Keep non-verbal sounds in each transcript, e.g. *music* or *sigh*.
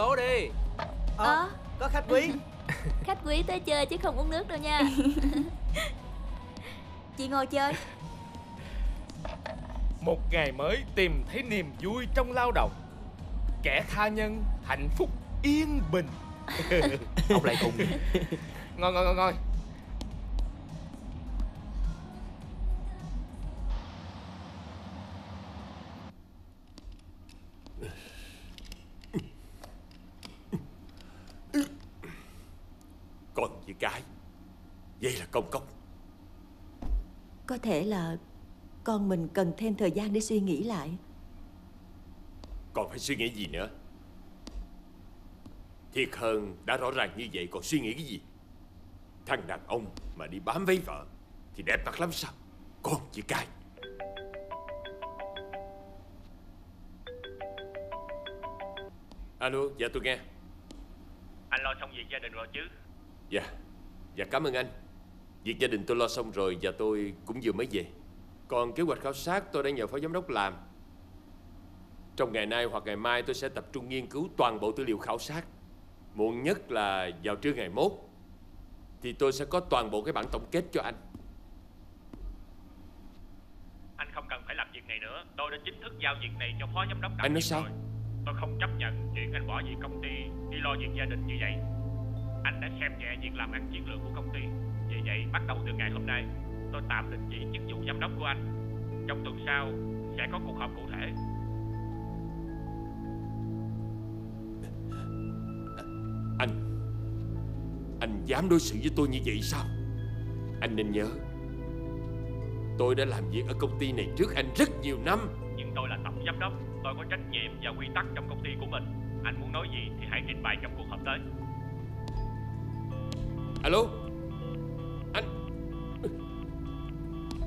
Tố đi. Ờ, Có khách quý. *laughs* Khách quý tới chơi chứ không uống nước đâu nha. *laughs* Chị ngồi chơi. Một ngày mới tìm thấy niềm vui trong lao động. Kẻ tha nhân hạnh phúc yên bình. *laughs* Ông lại cùng. Ngồi ngồi ngồi ngồi Vậy là công cốc Có thể là con mình cần thêm thời gian để suy nghĩ lại. Còn phải suy nghĩ gì nữa? Thiệt hơn đã rõ ràng như vậy còn suy nghĩ cái gì? Thằng đàn ông mà đi bám váy vợ Thì đẹp mặt lắm sao? Con với cái. Alo, dạ tôi nghe. Anh lo xong việc gia đình rồi chứ? Dạ, dạ cảm ơn anh Việc gia đình tôi lo xong rồi và tôi cũng vừa mới về. Còn kế hoạch khảo sát tôi đã nhờ phó giám đốc làm. Trong ngày nay hoặc ngày mai tôi sẽ tập trung nghiên cứu toàn bộ tư liệu khảo sát. Muộn nhất là vào trưa ngày mốt Thì tôi sẽ có toàn bộ cái bản tổng kết cho anh. Anh không cần phải làm việc này nữa. Tôi đã chính thức giao việc này cho phó giám đốc Anh nói sao? rồi. Tôi không chấp nhận chuyện anh bỏ việc công ty Đi lo việc gia đình như vậy. Anh đã xem nhẹ việc làm ăn chiến lược của công ty Vì vậy bắt đầu từ ngày hôm nay Tôi tạm đình chỉ chức vụ giám đốc của anh. Trong tuần sau sẽ có cuộc họp cụ thể. Anh Anh dám đối xử với tôi như vậy sao? Anh nên nhớ Tôi đã làm việc ở công ty này trước anh rất nhiều năm. Nhưng tôi là tổng giám đốc Tôi có trách nhiệm và quy tắc trong công ty của mình. Anh muốn nói gì thì hãy trình bày trong cuộc họp tới. Alo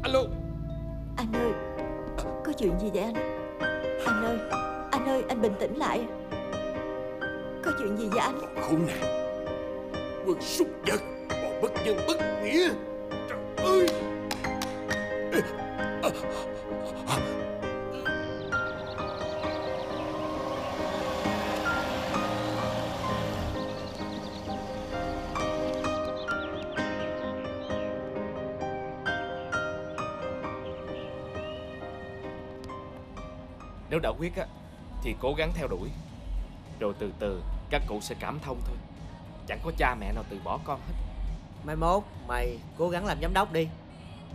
Alo Anh ơi, có chuyện gì vậy anh? Anh ơi, anh ơi, anh bình tĩnh lại. Có chuyện gì vậy anh? Khốn nạn Quân súc vật Bọn bất nhân bất nghĩa Trời ơi Nếu đã quyết á Thì cố gắng theo đuổi. Rồi từ từ các cụ sẽ cảm thông thôi. Chẳng có cha mẹ nào từ bỏ con hết. Mai mốt mày cố gắng làm giám đốc đi.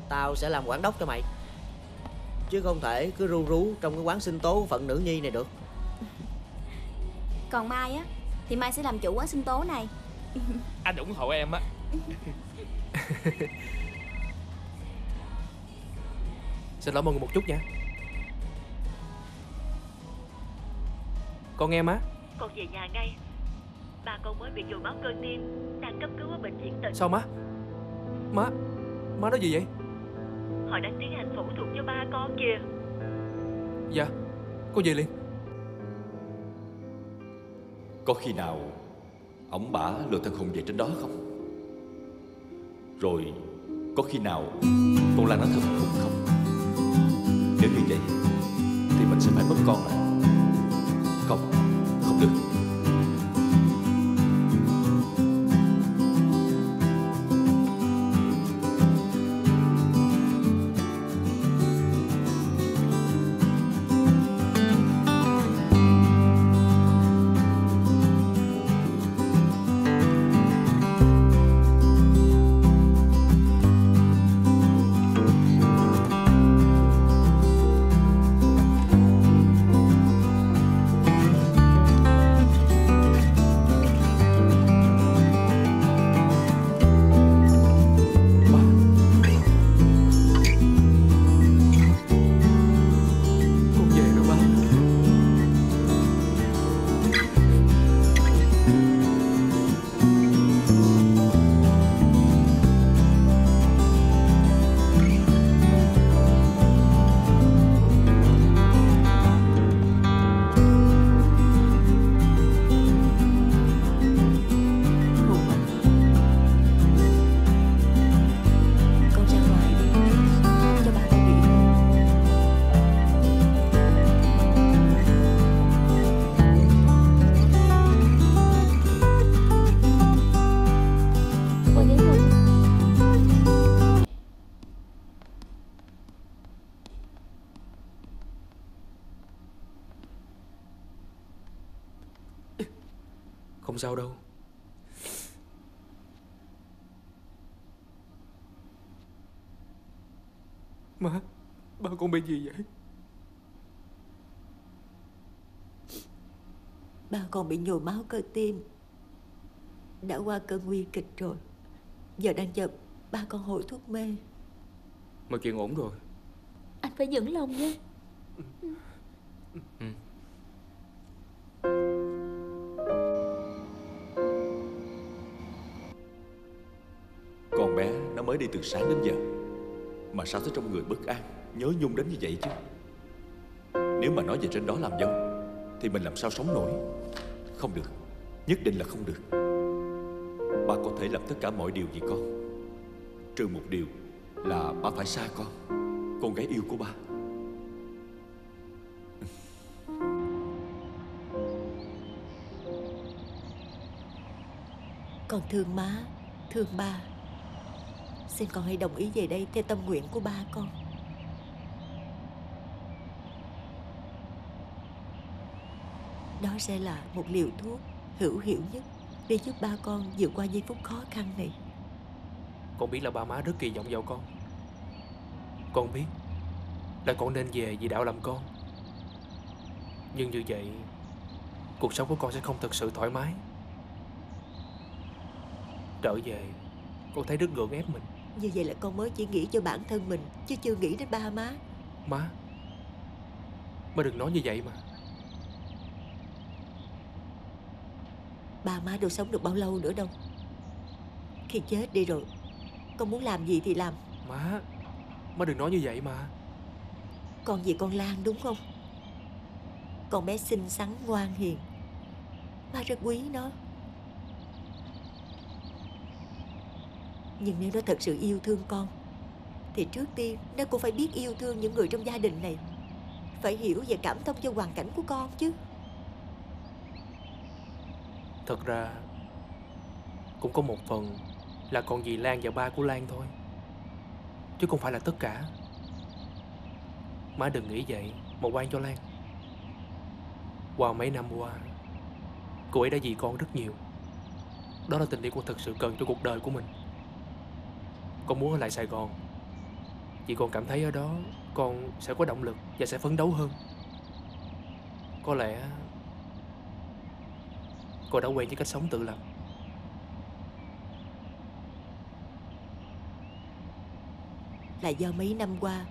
Tao sẽ làm quản đốc cho mày. Chứ không thể cứ ru rú trong cái quán sinh tố phận nữ nhi này được. Còn Mai á Thì Mai sẽ làm chủ quán sinh tố này. *laughs* Anh ủng hộ em á. *laughs* Xin lỗi mọi người một chút nha Con nghe má. Con về nhà ngay. Ba con mới bị nhồi máu cơ tim Đang cấp cứu ở bệnh viện tỉnh Sao má? Má Má nói gì vậy? Họ đang tiến hành phẫu thuật cho ba con kìa. Dạ Con về liền. Có khi nào Ông bả lừa thân hồn về trên đó không? Rồi Có khi nào Con Lan nó thật hồn không? Nếu như vậy Thì mình sẽ phải mất con lại Không Không Không sao đâu. Má Ba con bị gì vậy? Ba con bị nhồi máu cơ tim. Đã qua cơn nguy kịch rồi. Giờ đang chờ ba con hồi thuốc mê. Mà chuyện ổn rồi. Anh phải vững lòng nha Con mới đi từ sáng đến giờ. Mà sao thấy trong người bất an, Nhớ nhung đến như vậy chứ? Nếu mà nói về trên đó làm dâu, Thì mình làm sao sống nổi? Không được, Nhất định là không được. Ba có thể làm tất cả mọi điều vì con. Trừ một điều Là ba phải xa con Con gái yêu của ba. Con thương má, Thương ba. Xin con hãy đồng ý về đây Theo tâm nguyện của ba con. Đó sẽ là một liều thuốc Hữu hiệu nhất Để giúp ba con vượt qua giây phút khó khăn này. Con biết là ba má rất kỳ vọng vào con. Con biết Là con nên về vì đạo làm con. Nhưng như vậy, Cuộc sống của con sẽ không thực sự thoải mái. Trở về, Con thấy rất gượng ép mình. Như vậy là con mới chỉ nghĩ cho bản thân mình Chứ chưa nghĩ đến ba má. Má Má đừng nói như vậy mà. Ba má đâu sống được bao lâu nữa đâu. Khi chết đi rồi Con muốn làm gì thì làm. Má Má đừng nói như vậy mà. Con gì con Lan đúng không? Con bé xinh xắn ngoan hiền. Ba rất quý nó Nhưng nếu nó thật sự yêu thương con, Thì trước tiên Nó cũng phải biết yêu thương những người trong gia đình này. Phải hiểu và cảm thông cho hoàn cảnh của con chứ. Thật ra, Cũng có một phần Là còn dì Lan và ba của Lan thôi, Chứ không phải là tất cả. Má đừng nghĩ vậy, Mà quan cho Lan. Qua mấy năm qua, Cô ấy đã vì con rất nhiều. Đó là tình yêu con thật sự cần cho cuộc đời của mình. Con muốn ở lại Sài Gòn. Vì con cảm thấy ở đó Con sẽ có động lực Và sẽ phấn đấu hơn. Có lẽ Con đã quen với cách sống tự lập. Là do mấy năm qua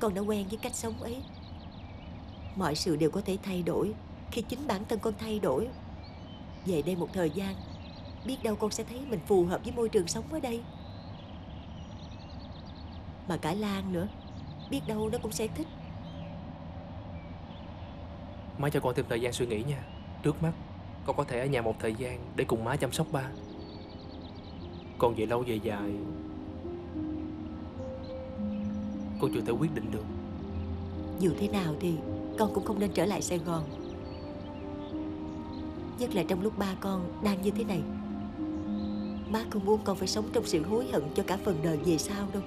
Con đã quen với cách sống ấy. Mọi sự đều có thể thay đổi Khi chính bản thân con thay đổi. Về đây một thời gian, Biết đâu con sẽ thấy mình phù hợp với môi trường sống ở đây. Mà cả Lan nữa. Biết đâu nó cũng sẽ thích. Má cho con thêm thời gian suy nghĩ nha. Trước mắt Con có thể ở nhà một thời gian Để cùng má chăm sóc ba. Còn về lâu về dài Con chưa thể quyết định được. Dù thế nào thì Con cũng không nên trở lại Sài Gòn. Nhất là trong lúc ba con đang như thế này. Má không muốn con phải sống trong sự hối hận Cho cả phần đời về sau đâu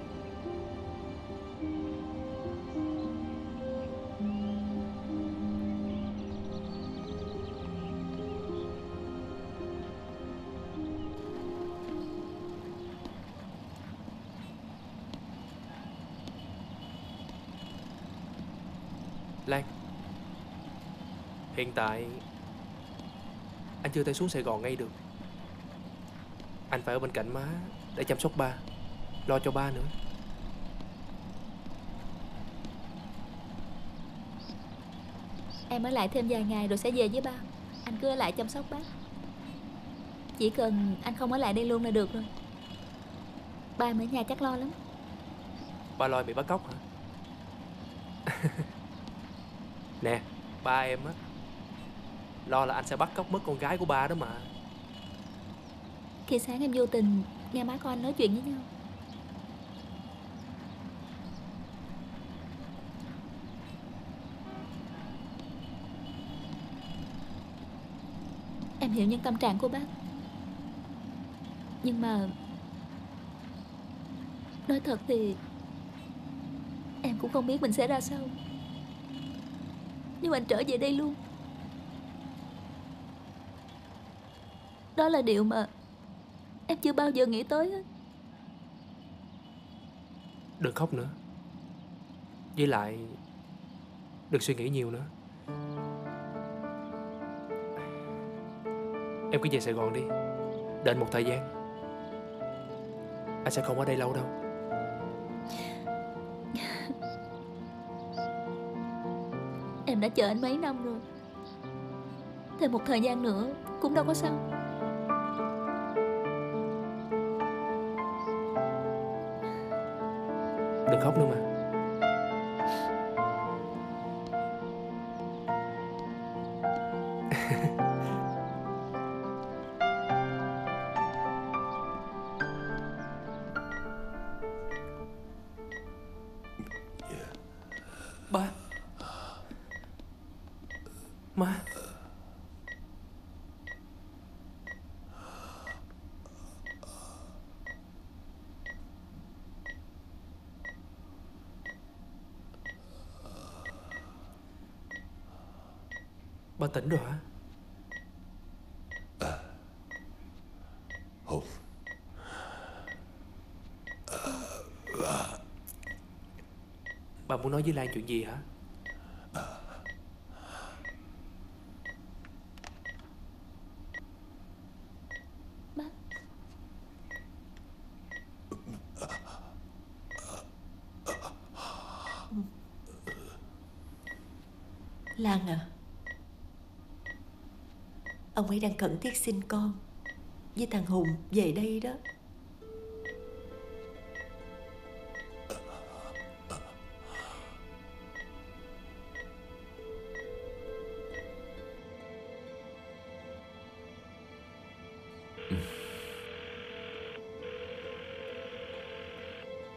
Hiện tại Anh chưa thể xuống Sài Gòn ngay được. Anh phải ở bên cạnh má Để chăm sóc ba Lo cho ba nữa. Em ở lại thêm vài ngày rồi sẽ về với ba. Anh cứ ở lại chăm sóc bác. Chỉ cần anh không ở lại đây luôn là được rồi. Ba em ở nhà chắc lo lắm. Ba lo bị bắt cóc hả? *laughs* Nè Ba em á Lo là anh sẽ bắt cóc mất con gái của ba đó mà. Khi sáng em vô tình, Nghe má con nói chuyện với nhau. Em hiểu những tâm trạng của bác. Nhưng mà Nói thật thì Em cũng không biết mình sẽ ra sao. Nếu anh trở về đây luôn. Đó là điều mà Em chưa bao giờ nghĩ tới hết Đừng khóc nữa. Với lại Đừng suy nghĩ nhiều nữa. Em cứ về Sài Gòn đi. Đợi anh một thời gian. Anh sẽ không ở đây lâu đâu. Em đã chờ anh mấy năm rồi. Thêm một thời gian nữa Cũng đâu có sao Đừng khóc nữa mà. Tỉnh rồi hả? Hùng Bà muốn nói với Lan chuyện gì hả? Lan à Ông ấy đang khẩn thiết sinh con. Với thằng Hùng về đây đó.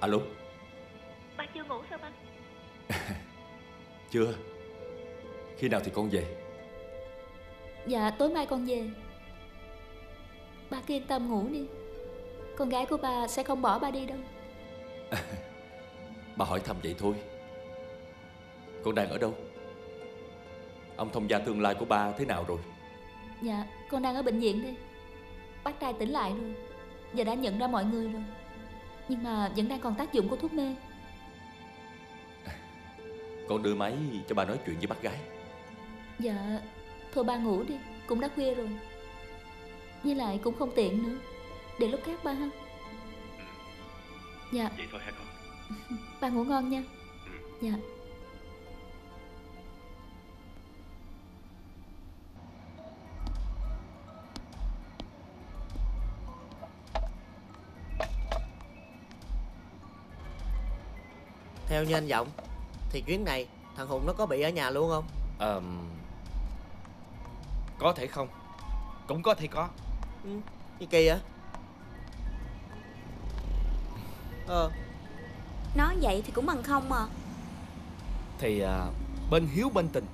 Alo? Ba chưa ngủ sao ba? *laughs* Chưa. Khi nào thì con về Dạ tối mai con về. Ba cứ yên tâm ngủ đi. Con gái của ba sẽ không bỏ ba đi đâu. *laughs* Bà hỏi thăm vậy thôi. Con đang ở đâu? Ông thông gia tương lai của ba thế nào rồi? Dạ con đang ở bệnh viện đây. Bác trai tỉnh lại rồi. Và đã nhận ra mọi người rồi. Nhưng mà vẫn đang còn tác dụng của thuốc mê. *laughs* Con đưa máy cho ba nói chuyện với bác gái. Dạ Thôi ba ngủ đi Cũng đã khuya rồi. Với lại cũng không tiện nữa. Để lúc khác ba ha. Dạ. Vậy thôi hả con? *laughs* Ba ngủ ngon nha. Dạ. Theo như anh Giọng Thì chuyến này thằng Hùng nó có bị ở nhà luôn không? Ờm, Có thể không? Cũng có thể có. Ừ, Gì kỳ vậy? Ờ. Nói vậy thì cũng bằng không mà Thì à, bên hiếu bên tình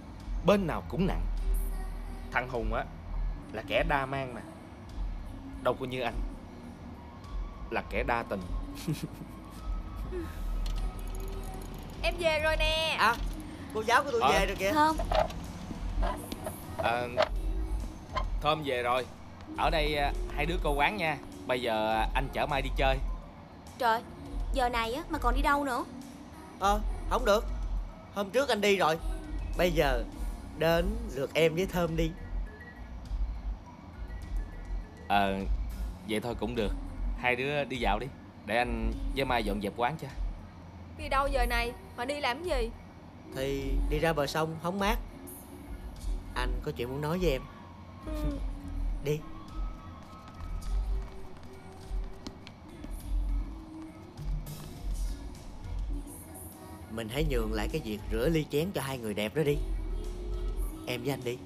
Bên nào cũng nặng. Thằng Hùng á Là kẻ đa mang mà. Đâu có như anh. Là kẻ đa tình. *laughs* Em về rồi nè. À Cô giáo của tôi Ờ. về rồi kìa. Thơm à, Thơm về rồi. Ở đây à, hai đứa cô quán nha. Bây giờ à, anh chở Mai đi chơi. Trời Giờ này á mà còn đi đâu nữa? Ờ không được. Hôm trước anh đi rồi. Bây giờ Đến lượt em với Thơm đi. Ờ Vậy thôi cũng được. Hai đứa đi dạo đi Để anh với Mai dọn dẹp quán cho. Đi đâu giờ này? Mà đi làm cái gì? Thì đi ra bờ sông hóng mát. Anh có chuyện muốn nói với em Đi. Mình hãy nhường lại cái việc rửa ly chén cho hai người đẹp đó đi. Em với anh đi.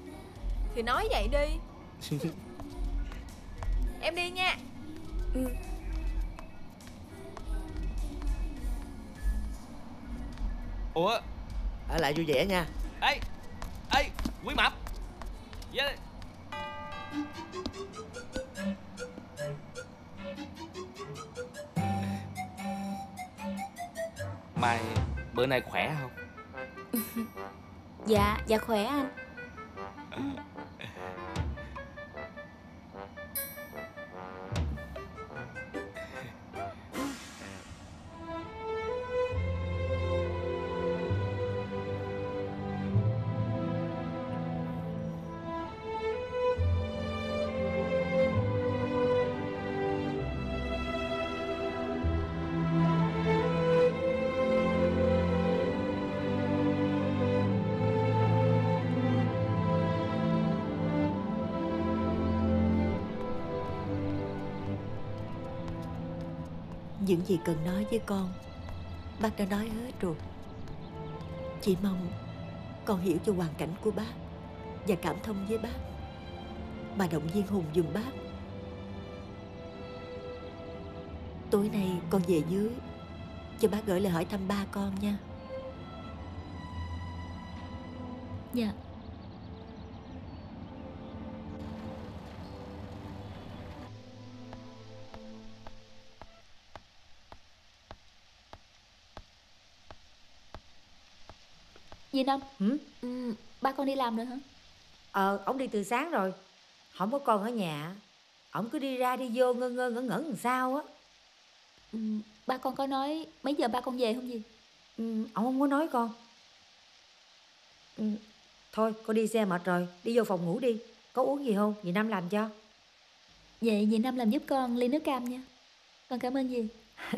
Thì nói vậy đi. *laughs* Em đi nha. Ừ. Ủa? Ở lại vui vẻ nha. Ê Ê Quý mập. Với Mai bữa nay khỏe không? *laughs* Dạ dạ khỏe anh Những gì cần nói với con. Bác đã nói hết rồi. Chỉ mong con hiểu cho hoàn cảnh của bác Và cảm thông với bác. Mà động viên Hùng giùm bác. Tối nay con về dưới, Cho bác gửi lời hỏi thăm ba con nha. Dạ. Gì Năm Hử? ừ, Ba con đi làm rồi hả Ờ, ông đi từ sáng rồi. Không có con ở nhà. Ông cứ đi ra đi vô ngơ ngơ ngẩn ngẩn làm sao á. ừ, Ba con có nói mấy giờ ba con về không gì Ừ, ông không có nói con. Ừ, thôi, con đi xe mệt rồi. Đi vô phòng ngủ đi. Có uống gì không? Dì Năm làm cho. Vậy dì Năm làm giúp con ly nước cam nha Con cảm ơn Dì *laughs*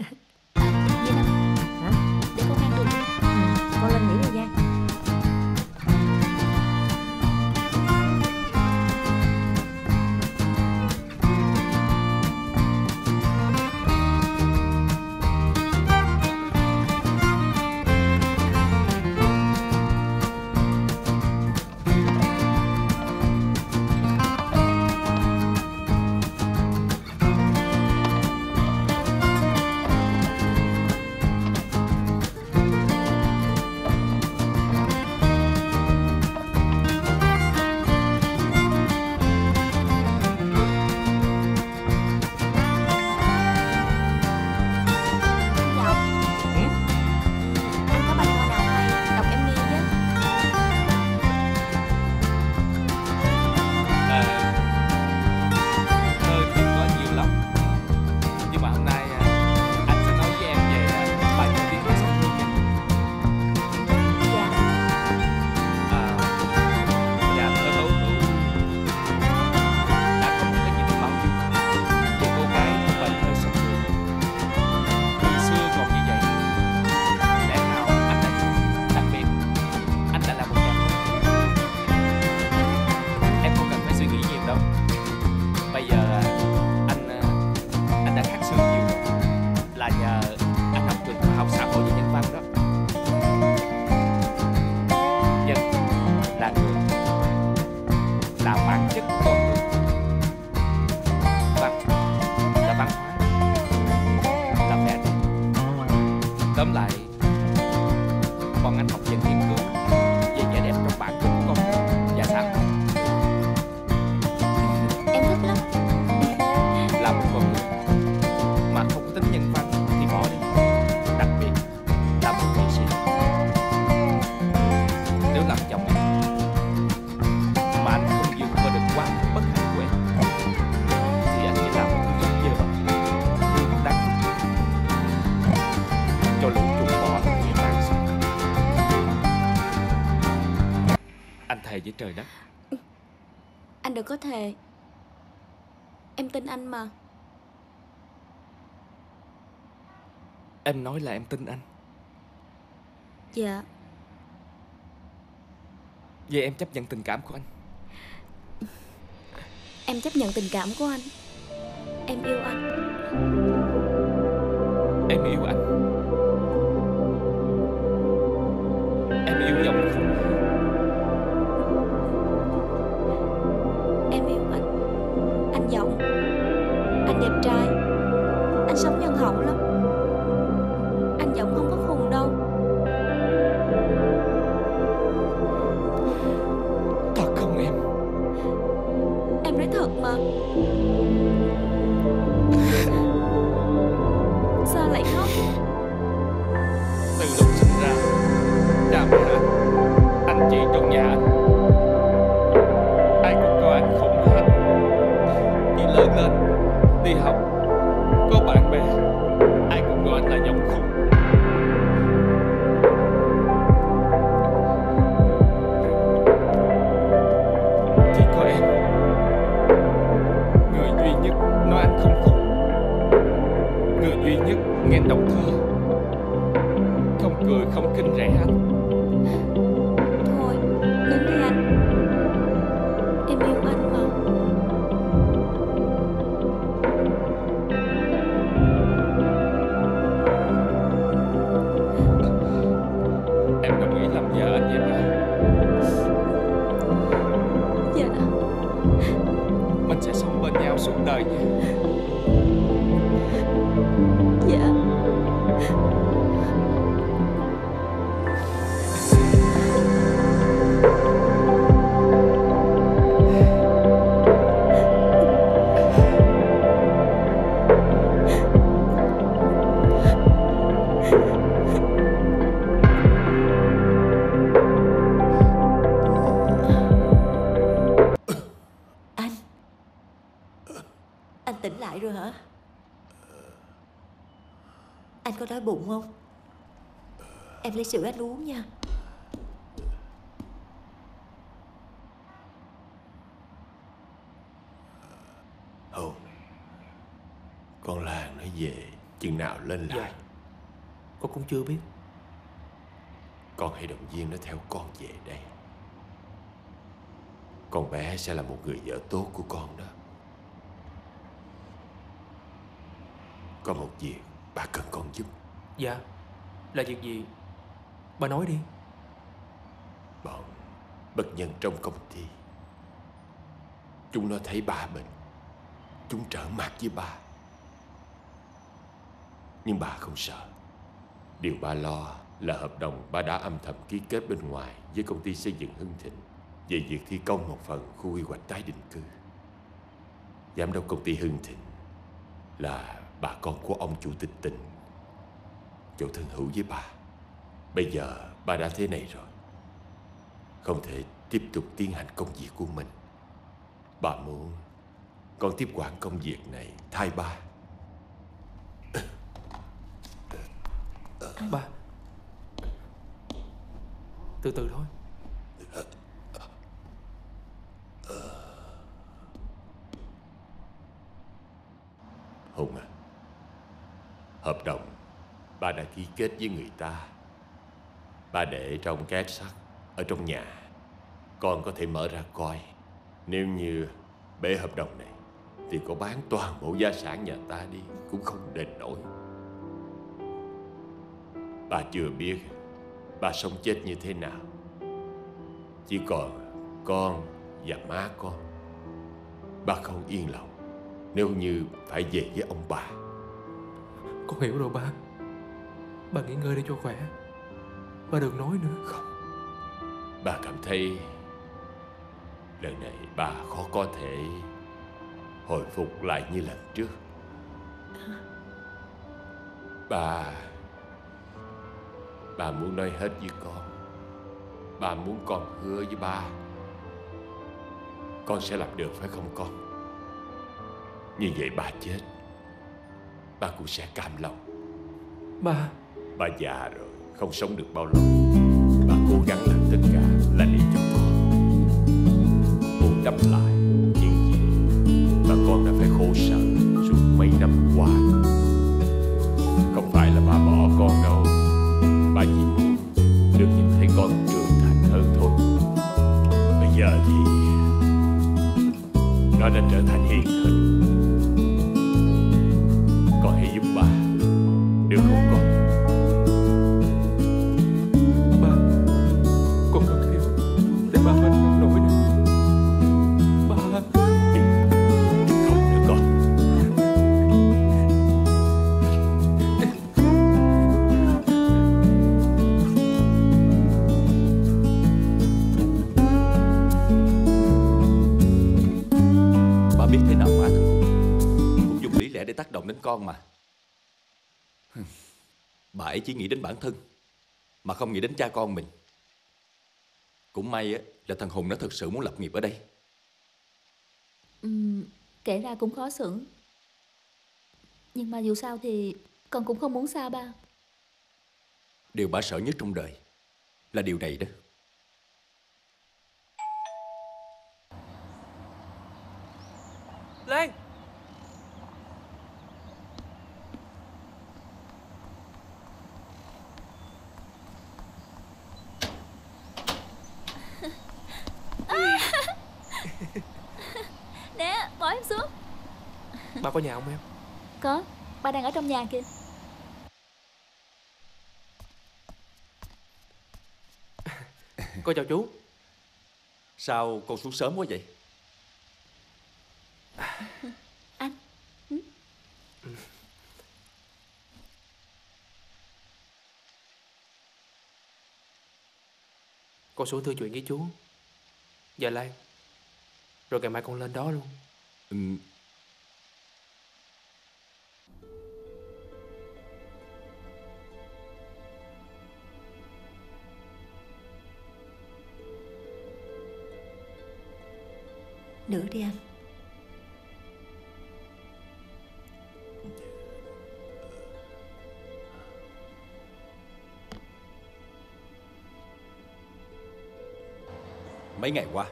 trời đất. Anh đừng có thề. Em tin anh mà. Em nói là em tin anh. Dạ. Vậy em chấp nhận tình cảm của anh. Em chấp nhận tình cảm của anh. Em yêu anh. Em yêu anh Anh sống anh em Dạ. Mình sẽ sống bên nhau suốt đời nha. Em lấy sữa anh uống nha. Hùng Con Lan nó về Chừng nào lên lại. Dạ. Con cũng chưa biết. Con hãy động viên nó theo con về đây. Con bé sẽ là một người vợ tốt của con đó. Có một việc bà cần con giúp. Dạ. Là việc gì Bà nói đi. Bọn bất nhân trong công ty. Chúng nó thấy bà bệnh Chúng trở mặt với bà Nhưng bà không sợ. Điều bà lo là hợp đồng bà đã âm thầm ký kết bên ngoài Với công ty xây dựng Hưng Thịnh Về việc thi công một phần khu quy hoạch tái định cư. Giám đốc công ty Hưng Thịnh Là bà con của ông chủ tịch tỉnh Chỗ thân hữu với bà Bây giờ bà đã thế này rồi. Không thể tiếp tục tiến hành công việc của mình. Bà muốn con tiếp quản công việc này thay ba. Ba. Từ từ thôi. Hùng à Hợp đồng Ba đã ký kết với người ta Ba để trong két sắt Ở trong nhà. Con có thể mở ra coi. Nếu như bể hợp đồng này Thì có bán toàn bộ gia sản nhà ta đi Cũng không đền nổi. Ba chưa biết Ba sống chết như thế nào. Chỉ còn con và má con. Ba không yên lòng Nếu như phải về với ông bà. Con hiểu rồi ba. Ba nghỉ ngơi đi cho khỏe. Ba đừng nói nữa. Không. Bà cảm thấy Lần này bà khó có thể Hồi phục lại như lần trước. Bà Bà muốn nói hết với con. Bà muốn con hứa với ba. Con sẽ làm được phải không con? Như vậy bà chết Ba cũng sẽ cam lòng. Ba Ba già rồi không sống được bao lâu. Bà cố gắng làm tất cả Là để cho chỉ nghĩ đến bản thân Mà không nghĩ đến cha con mình. Cũng may á, là thằng Hùng nó thực sự muốn lập nghiệp ở đây. Ừm, kể ra cũng khó xử. Nhưng mà dù sao thì Con cũng không muốn xa ba. Điều bà sợ nhất trong đời Là điều này đó nhà không em? Có Ba đang ở trong nhà kìa. Cô chào chú. Sao con xuống sớm quá vậy? *laughs* Anh. Ừ. Con xuống thư chuyện với chú. Giờ Lan. Rồi ngày mai con lên đó luôn. Ừ, Nữa đi anh. Mấy ngày qua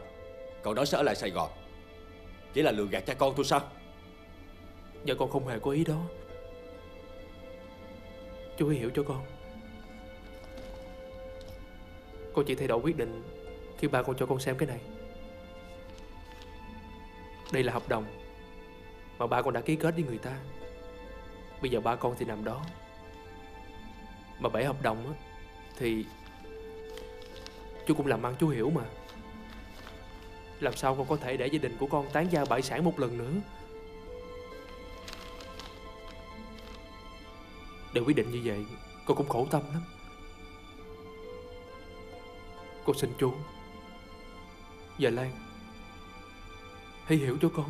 Cậu nói sẽ ở lại Sài Gòn. Chỉ là lừa gạt cha con thôi sao? Dạ con không hề có ý đó. Chú hiểu cho con. Con chỉ thay đổi quyết định Khi ba con cho con xem cái này đây là hợp đồng Mà ba con đã ký kết với người ta. Bây giờ ba con thì nằm đó. Mà bảy hợp đồng á, Thì Chú cũng làm ăn chú hiểu mà. Làm sao con có thể để gia đình của con tán gia bại sản một lần nữa? Để quyết định như vậy, Con cũng khổ tâm lắm. Con xin chú Và Lan Hãy hiểu cho con.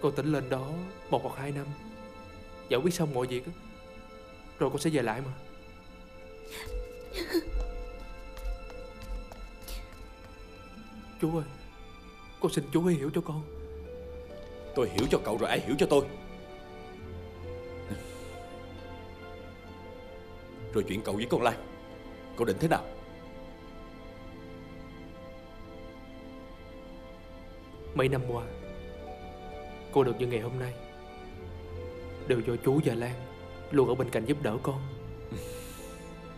Con tỉnh lên đó Một hoặc hai năm. Giải quyết xong mọi việc Rồi con sẽ về lại mà. *laughs* Chú ơi Con xin chú hãy hiểu cho con. Tôi hiểu cho cậu rồi ai hiểu cho tôi? Rồi chuyện cậu với con Lan Cậu định thế nào Mấy năm qua Cô được như ngày hôm nay. Đều do chú và Lan Luôn ở bên cạnh giúp đỡ con.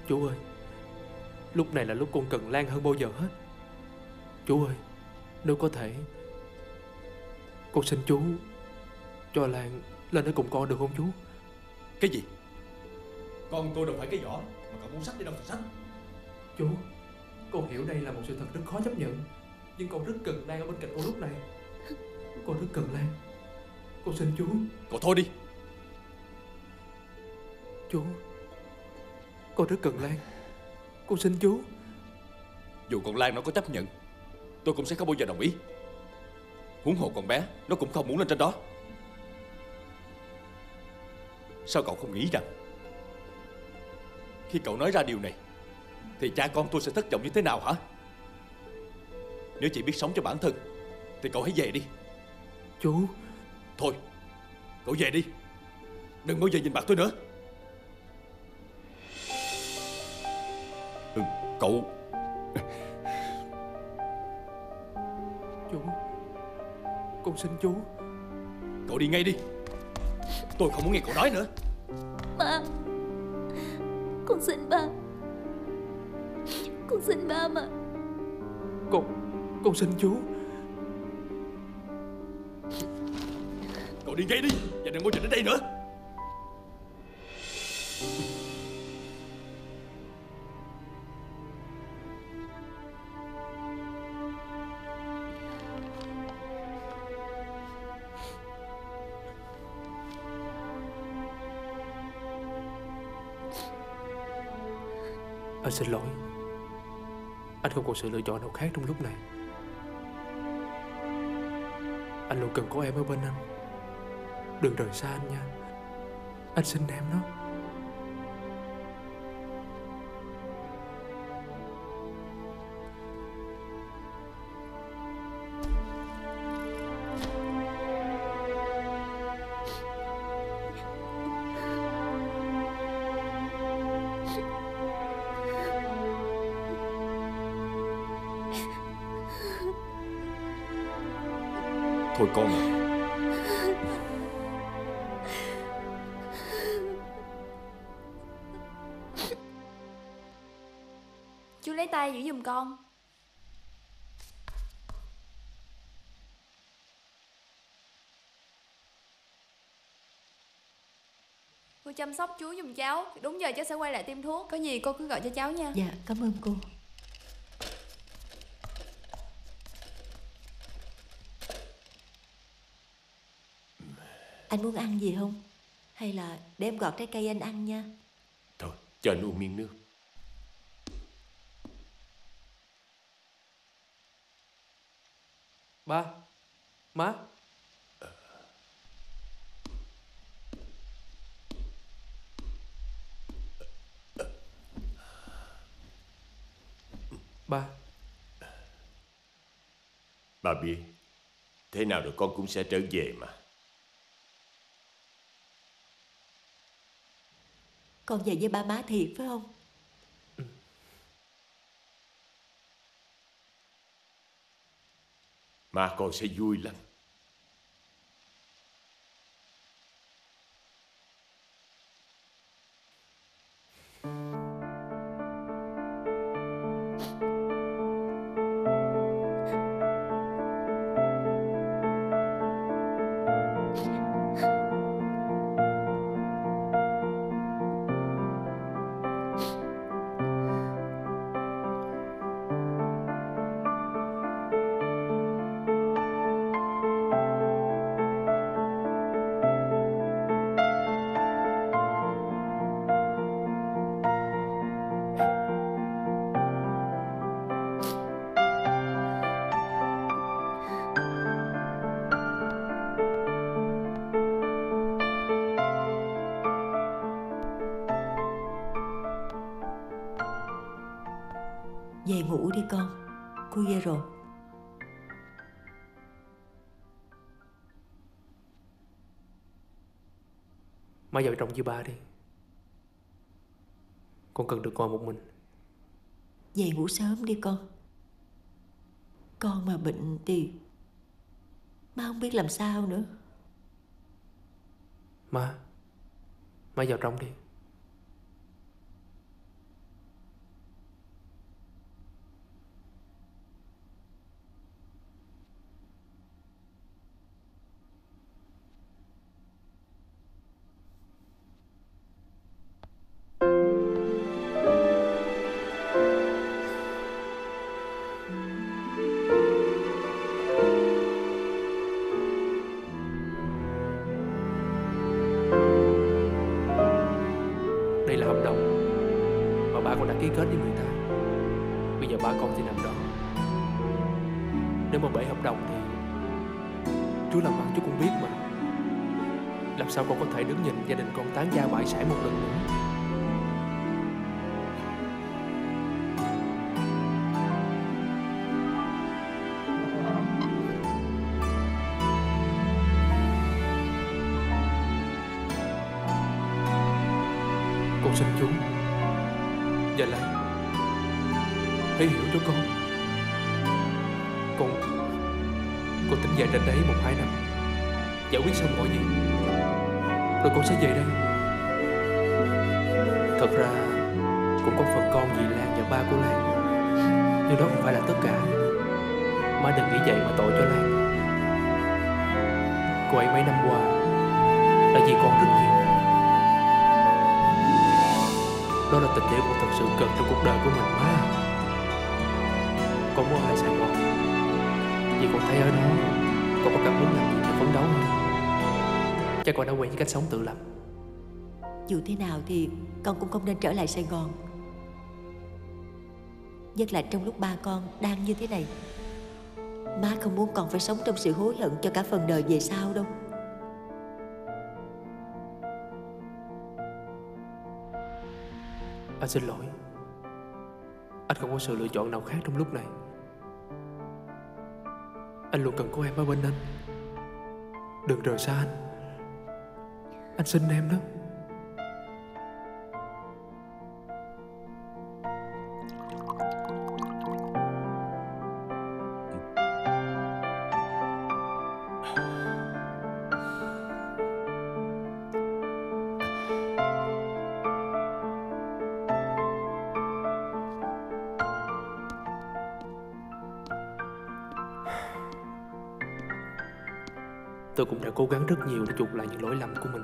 Chú ơi Lúc này là lúc con cần Lan hơn bao giờ hết. Chú ơi Nếu có thể Con xin chú Cho Lan lên ở cùng con được không chú? Cái gì? Con tôi đâu phải cái vỏ Mà cậu muốn sách đi đâu thì sách. Chú Con hiểu đây là một sự thật rất khó chấp nhận Nhưng con rất cần Lan ở bên cạnh con lúc này. Con rất cần Lan. Con xin chú Cậu thôi đi. Chú Con rất cần Lan. Con xin chú Dù con Lan nó có chấp nhận Tôi cũng sẽ không bao giờ đồng ý. Huống hồ con bé Nó cũng không muốn lên trên đó. Sao cậu không nghĩ rằng Khi cậu nói ra điều này Thì cha con tôi sẽ thất vọng như thế nào hả Nếu chỉ biết sống cho bản thân Thì cậu hãy về đi. Chú. Thôi Cậu về đi. Đừng bao giờ nhìn mặt tôi nữa. Ừ, Cậu. Chú. Con xin chú. Cậu đi ngay đi. Tôi không muốn nghe cậu nói nữa. Ba. Con xin ba. Con xin ba mà. Con Con xin chú Cậu đi ngay đi Và đừng bao giờ đến đây nữa. Anh xin lỗi. Anh không còn sự lựa chọn nào khác trong lúc này anh luôn cần có em ở bên anh. Đừng rời xa anh nha. Anh xin em đó. Con. Cô chăm sóc chú giùm cháu. Đúng giờ cháu sẽ quay lại tiêm thuốc. Có gì cô cứ gọi cho cháu nha. Dạ cảm ơn cô. Anh muốn ăn gì không? Hay là để em gọt trái cây anh ăn nha? Thôi cho anh uống miếng nước Ba. Má. Ba. Bà biết. Thế nào rồi con cũng sẽ trở về mà. Con về với ba má thiệt phải không? Mà con sẽ vui lắm. Má vào trong với ba đi. Con cần được ngồi một mình. Về ngủ sớm đi con. Con mà bệnh thì Má không biết làm sao nữa. Má Má vào trong đi Làm sao con có thể đứng nhìn gia đình con tán gia bại sản một lần nữa? Con xin chú Dạ lại, Hãy hiểu cho con. Con Con tính về trên đấy một hai năm, Giải quyết xong mọi việc. Rồi con sẽ về đây. Thật ra, Cũng có phần con vì Lan và ba của Lan. Nhưng đó không phải là tất cả. Má đừng nghĩ vậy mà tội cho Lan. Cô ấy mấy năm qua Đã vì con rất nhiều. Đó là tình yêu con thật sự cần trong cuộc đời của mình, má. Con muốn ở Sài Gòn Vì con thấy ở đó, Con có cảm hứng làm gì để phấn đấu hơn Chắc con đã quen với cách sống tự lập. Dù thế nào thì con cũng không nên trở lại Sài Gòn. Nhất là trong lúc ba con đang như thế này Má không muốn con phải sống trong sự hối hận cho cả phần đời về sau đâu. Anh xin lỗi. Anh không có sự lựa chọn nào khác trong lúc này. Anh luôn cần có em ở bên anh. Đừng rời xa anh anh xin em đó. Cố gắng rất nhiều để chuộc lại những lỗi lầm của mình.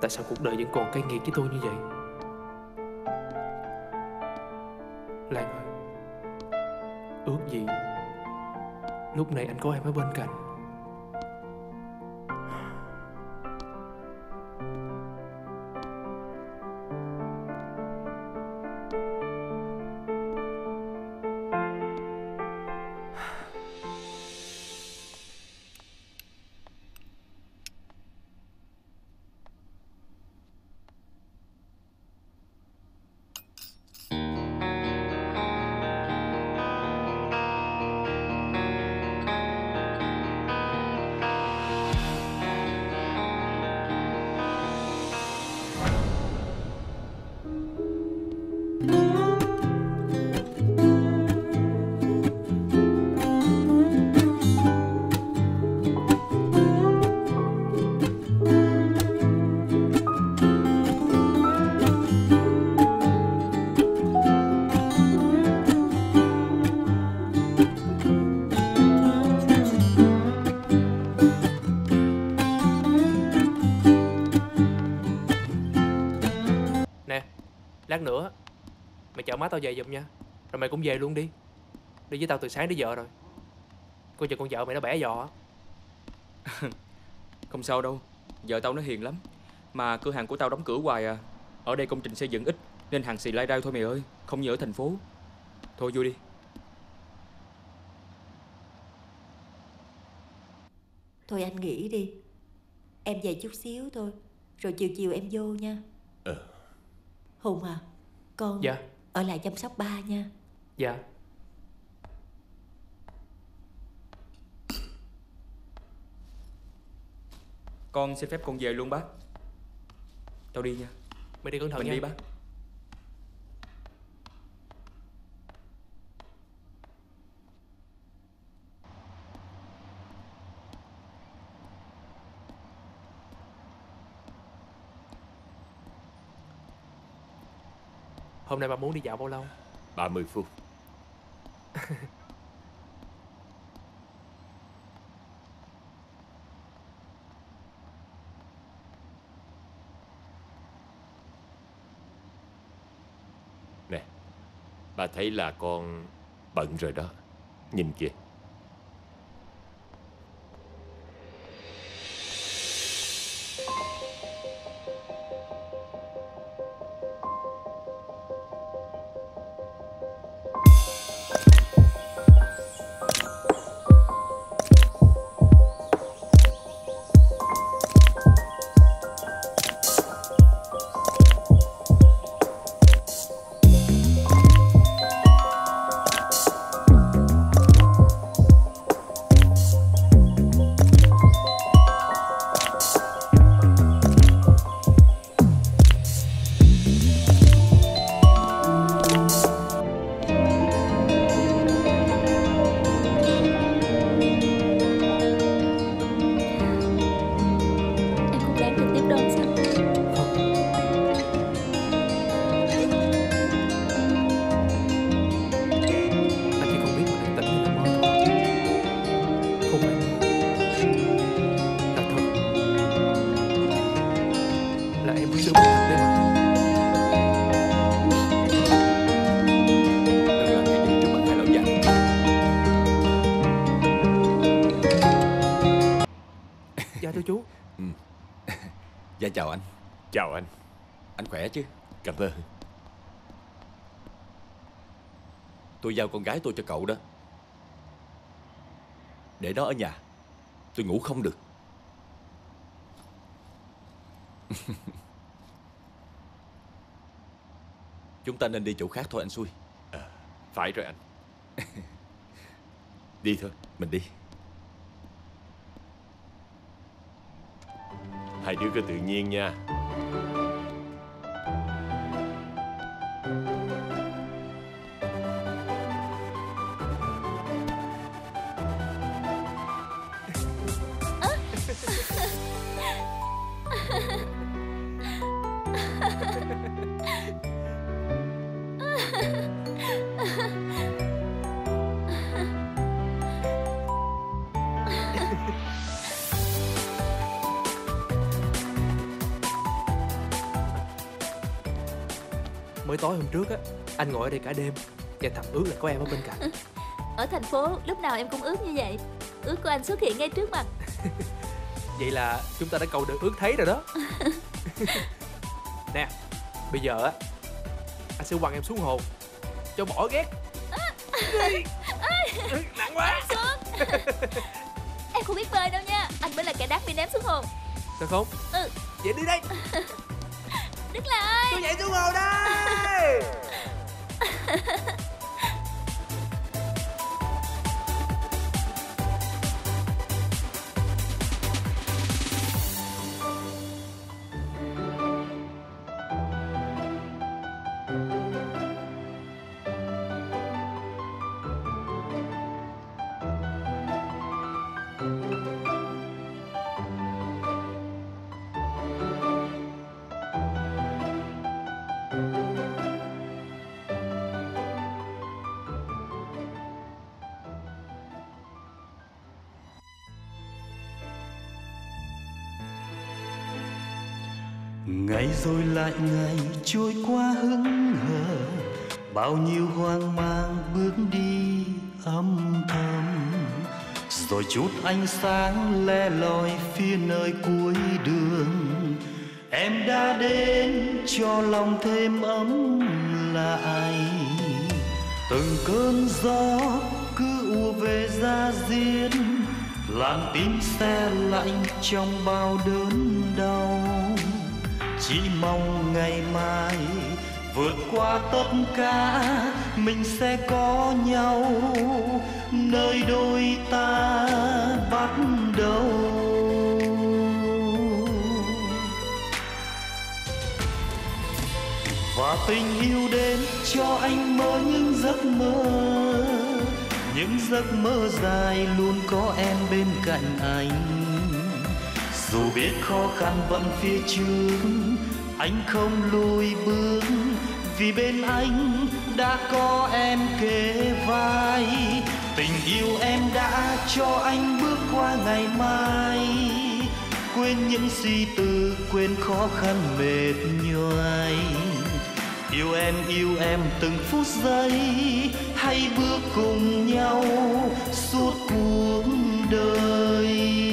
Tại sao cuộc đời vẫn còn cay nghiệt với tôi như vậy? Lan ơi, Ước gì Lúc này anh có em ở bên cạnh. Lát nữa. Mày chở má tao về giùm nha. Rồi mày cũng về luôn đi. Đi với tao từ sáng đến giờ rồi. Coi chừng con vợ mày nó bẻ giò á. *laughs* Không sao đâu. Vợ tao nó hiền lắm. Mà cửa hàng của tao đóng cửa hoài à. Ở đây công trình xây dựng ít Nên hàng xì lai rai thôi mày ơi. Không như ở thành phố. Thôi vui đi. Thôi anh nghỉ đi. Em về chút xíu thôi. Rồi chiều chiều em vô nha. Ờ. Hùng à Con Dạ. ở lại chăm sóc ba nha. Dạ. Con xin phép con về luôn bác. Tao đi nha. Mày đi cẩn thận Mình nha. đi bác Hôm nay bà muốn đi dạo bao lâu? 30 phút. *laughs* Nè, Bà thấy là con bận rồi đó. Nhìn kìa. Không phải Là thật Là em sư bất thật đấy mà. Đừng làm cái gì trước mặt hai lão già. Dạ thưa chú. Dạ chào anh. Chào anh. Anh khỏe chứ? Cảm ơn Tôi giao con gái tôi cho cậu đó Để nó ở nhà. Tôi ngủ không được. *laughs* Chúng ta nên đi chỗ khác thôi anh xui. Phải rồi anh. *laughs* Đi thôi Mình đi. Hai đứa cứ tự nhiên nha á Anh ngồi ở đây cả đêm Và thầm ước là có em ở bên cạnh. Ở thành phố lúc nào em cũng ước như vậy. Ước của anh xuất hiện ngay trước mặt. *laughs* Vậy là chúng ta đã cầu được ước thấy rồi đó. *laughs* Nè Bây giờ á Anh sẽ quăng em xuống hồ Cho bỏ ghét. *laughs* Nặng quá. Xuống. Em không biết bơi đâu nha Anh mới là kẻ đáng bị ném xuống hồ. Thật không? Ừ. Vậy đi đây Đứng lại Tôi nhảy xuống hồ đây *laughs* lại ngày trôi qua hững hờ. Bao nhiêu hoang mang bước đi âm thầm. Rồi chút ánh sáng le loi phía nơi cuối đường. Em đã đến cho lòng thêm ấm lại. Từng cơn gió cứ ùa về ra diên, làm tim xe lạnh trong bao đớn đau chỉ mong ngày mai vượt qua tất cả mình sẽ có nhau, nơi đôi ta bắt đầu. Và tình yêu đến cho anh mơ những giấc mơ, những giấc mơ dài luôn có em bên cạnh anh. Dù biết khó khăn vẫn phía trước anh không lùi bước vì bên anh đã có em kề vai. Tình yêu em đã cho anh bước qua ngày mai. Quên những suy tư, quên khó khăn mệt nhoài. Yêu em yêu em từng phút giây, hãy bước cùng nhau suốt cuộc đời.